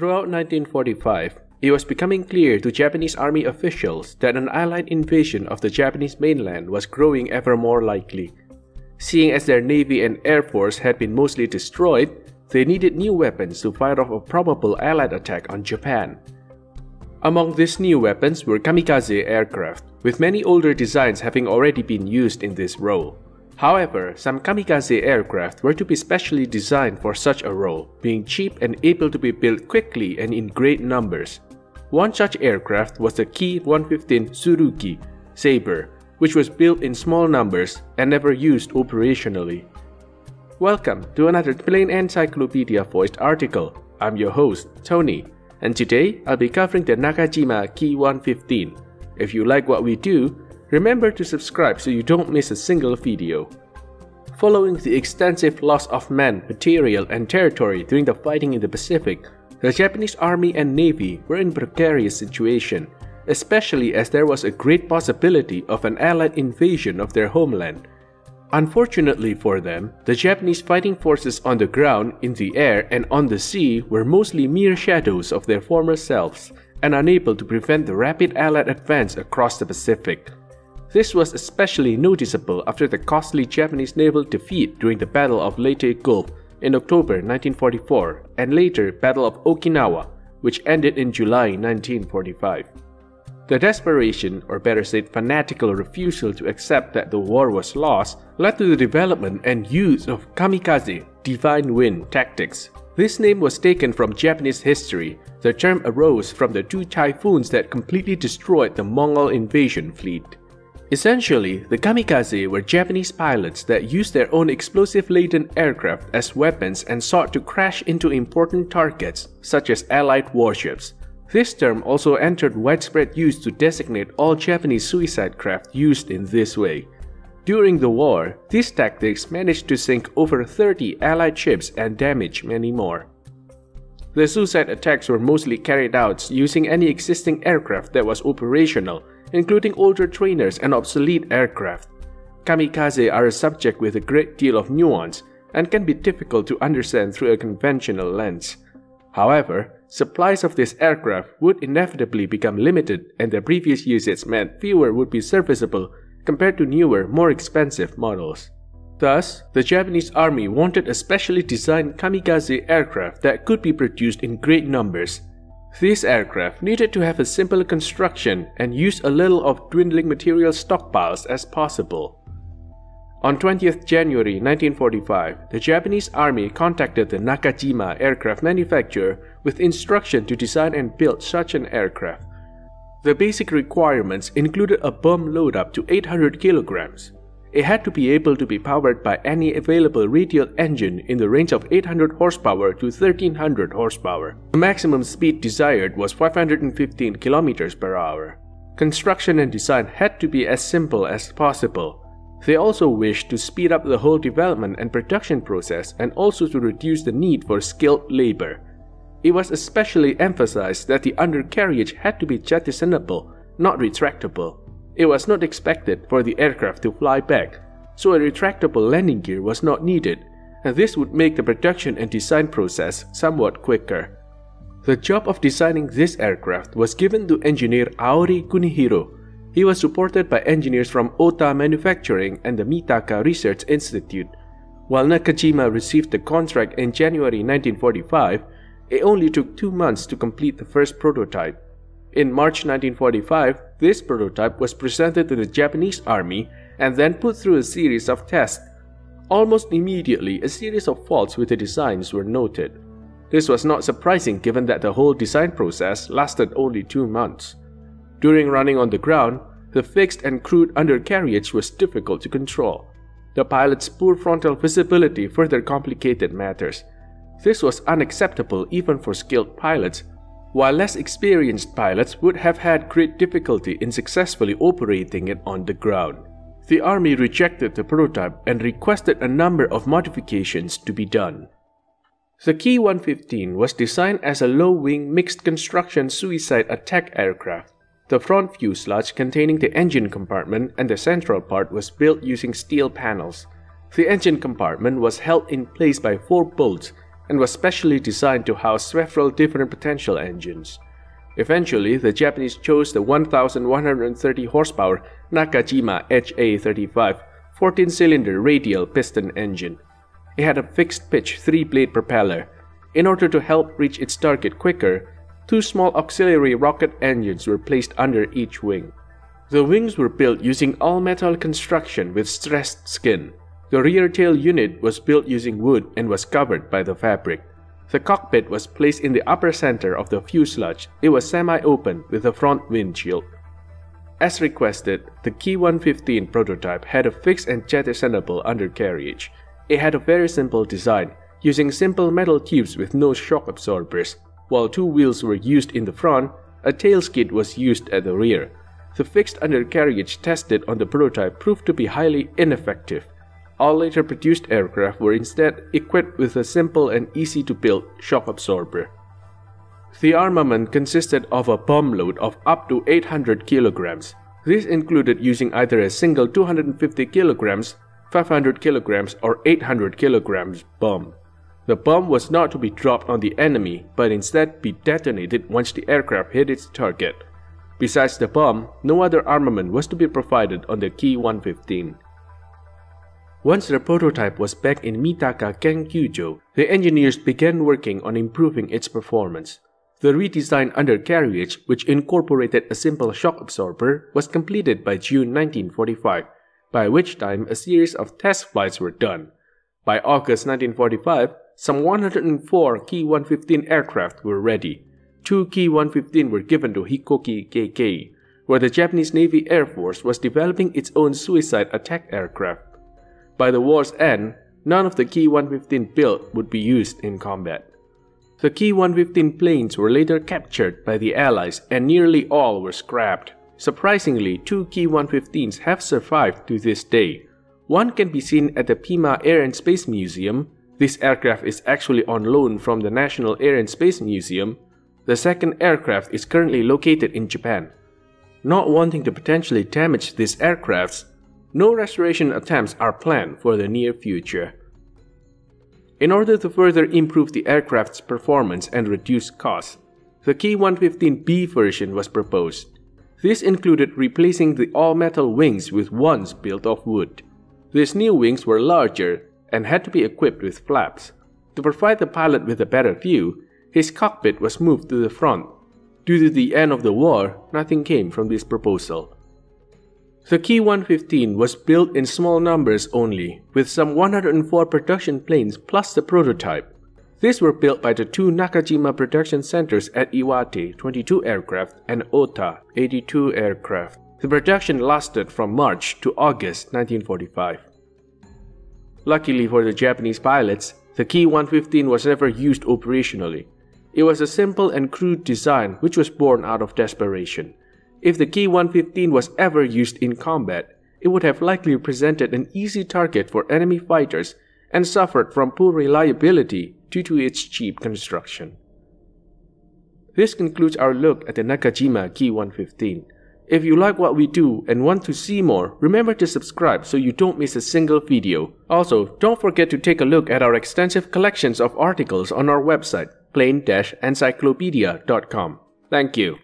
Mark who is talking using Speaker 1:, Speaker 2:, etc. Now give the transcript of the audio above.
Speaker 1: Throughout 1945, it was becoming clear to Japanese army officials that an Allied invasion of the Japanese mainland was growing ever more likely. Seeing as their navy and air force had been mostly destroyed, they needed new weapons to fight off a probable Allied attack on Japan. Among these new weapons were kamikaze aircraft, with many older designs having already been used in this role. However, some kamikaze aircraft were to be specially designed for such a role, being cheap and able to be built quickly and in great numbers. One such aircraft was the Ki-115 Tsurugi Sabre, which was built in small numbers and never used operationally. Welcome to another Plane Encyclopedia voiced article. I'm your host, Tony, and today I'll be covering the Nakajima Ki-115. If you like what we do, remember to subscribe so you don't miss a single video. Following the extensive loss of men, material, and territory during the fighting in the Pacific, the Japanese Army and Navy were in a precarious situation, especially as there was a great possibility of an Allied invasion of their homeland. Unfortunately for them, the Japanese fighting forces on the ground, in the air, and on the sea were mostly mere shadows of their former selves and unable to prevent the rapid Allied advance across the Pacific. This was especially noticeable after the costly Japanese naval defeat during the Battle of Leyte Gulf in October 1944 and later Battle of Okinawa, which ended in July 1945. The desperation, or better said fanatical refusal to accept that the war was lost, led to the development and use of kamikaze, divine wind tactics. This name was taken from Japanese history. The term arose from the two typhoons that completely destroyed the Mongol invasion fleet. Essentially, the kamikaze were Japanese pilots that used their own explosive-laden aircraft as weapons and sought to crash into important targets, such as Allied warships. This term also entered widespread use to designate all Japanese suicide craft used in this way. During the war, these tactics managed to sink over 30 Allied ships and damage many more. The suicide attacks were mostly carried out using any existing aircraft that was operational including older trainers and obsolete aircraft. Kamikaze are a subject with a great deal of nuance and can be difficult to understand through a conventional lens. However, supplies of this aircraft would inevitably become limited and their previous usage meant fewer would be serviceable compared to newer, more expensive models. Thus, the Japanese army wanted a specially designed kamikaze aircraft that could be produced in great numbers these aircraft needed to have a simple construction and use a little of dwindling material stockpiles as possible. On 20th January 1945, the Japanese army contacted the Nakajima aircraft manufacturer with instruction to design and build such an aircraft. The basic requirements included a bomb load up to 800 kilograms, it had to be able to be powered by any available radial engine in the range of 800 horsepower to 1300 horsepower. The maximum speed desired was 515 km per hour. Construction and design had to be as simple as possible. They also wished to speed up the whole development and production process and also to reduce the need for skilled labor. It was especially emphasized that the undercarriage had to be jettisonable, not retractable. It was not expected for the aircraft to fly back, so a retractable landing gear was not needed, and this would make the production and design process somewhat quicker. The job of designing this aircraft was given to engineer Aoki Kunihiro. He was supported by engineers from Ota Manufacturing and the Mitaka Research Institute. While Nakajima received the contract in January 1945, it only took two months to complete the first prototype. In March 1945, this prototype was presented to the Japanese army and then put through a series of tests. Almost immediately, a series of faults with the designs were noted. This was not surprising given that the whole design process lasted only two months. During running on the ground, the fixed and crude undercarriage was difficult to control. The pilot's poor frontal visibility further complicated matters. This was unacceptable even for skilled pilots while less experienced pilots would have had great difficulty in successfully operating it on the ground. The Army rejected the prototype and requested a number of modifications to be done. The Ki-115 was designed as a low-wing mixed-construction suicide attack aircraft. The front fuselage containing the engine compartment and the central part was built using steel panels. The engine compartment was held in place by four bolts and was specially designed to house several different potential engines. Eventually, the Japanese chose the 1130 horsepower Nakajima HA35 14-cylinder radial piston engine. It had a fixed-pitch three-blade propeller. In order to help reach its target quicker, two small auxiliary rocket engines were placed under each wing. The wings were built using all-metal construction with stressed skin. The rear tail unit was built using wood and was covered by the fabric. The cockpit was placed in the upper center of the fuselage. It was semi-open with a front windshield. As requested, the Ki-115 prototype had a fixed and jettisonable undercarriage. It had a very simple design, using simple metal tubes with no shock absorbers. While two wheels were used in the front, a tail skid was used at the rear. The fixed undercarriage tested on the prototype proved to be highly ineffective. All later produced aircraft were instead equipped with a simple and easy to build shock absorber. The armament consisted of a bomb load of up to 800 kilograms. This included using either a single 250 kilograms, 500 kilograms, or 800 kilograms bomb. The bomb was not to be dropped on the enemy, but instead be detonated once the aircraft hit its target. Besides the bomb, no other armament was to be provided on the Ki-115. Once the prototype was back in Mitaka Kenkyujo, the engineers began working on improving its performance. The redesigned undercarriage, which incorporated a simple shock absorber, was completed by June 1945, by which time a series of test flights were done. By August 1945, some 104 Ki-115 aircraft were ready. Two Ki-115 were given to Hikoki KK, where the Japanese Navy Air Force was developing its own suicide attack aircraft. By the war's end, none of the Ki-115 built would be used in combat. The Ki-115 planes were later captured by the Allies and nearly all were scrapped. Surprisingly, two Ki-115s have survived to this day. One can be seen at the Pima Air and Space Museum. This aircraft is actually on loan from the National Air and Space Museum. The second aircraft is currently located in Japan. Not wanting to potentially damage these aircrafts, no restoration attempts are planned for the near future. In order to further improve the aircraft's performance and reduce costs, the Ki-115B version was proposed. This included replacing the all-metal wings with ones built of wood. These new wings were larger and had to be equipped with flaps. To provide the pilot with a better view, his cockpit was moved to the front. Due to the end of the war, nothing came from this proposal. The Ki-115 was built in small numbers only, with some 104 production planes plus the prototype. These were built by the two Nakajima production centers at Iwate 22 aircraft and Ota 82 aircraft. The production lasted from March to August 1945. Luckily for the Japanese pilots, the Ki-115 was never used operationally. It was a simple and crude design which was born out of desperation. If the Ki-115 was ever used in combat, it would have likely presented an easy target for enemy fighters and suffered from poor reliability due to its cheap construction. This concludes our look at the Nakajima Ki-115. If you like what we do and want to see more, remember to subscribe so you don't miss a single video. Also, don't forget to take a look at our extensive collections of articles on our website, plane-encyclopedia.com. Thank you.